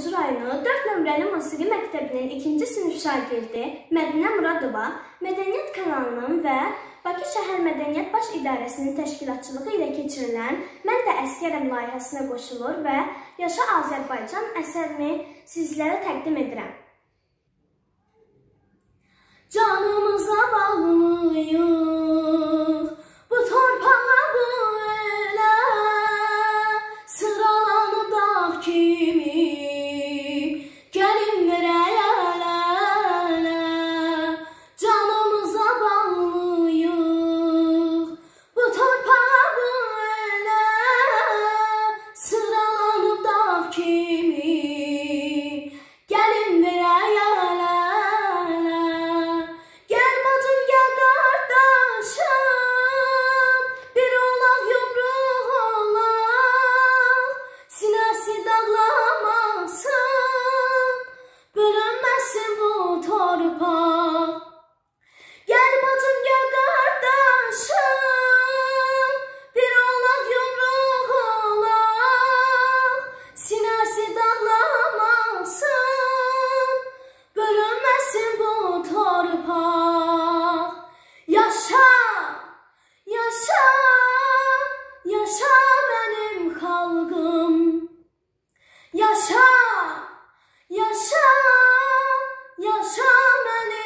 Gəncə rayonu 4 nömrəli musiqi məktəbinin 2-ci sinif şagirdi Mədinə Muradova Mədəniyyət kanalının və Bakı şəhər Mədəniyyət Baş İdarəsinin təşkilatçılığı ilə keçirilən Mən də əskərəm layihəsinə qoşulur və Yaşa Azərbaycan əsərini sizlərə təqdim edirəm. Canımıza bağlıyıq yaşa, yaşa mənim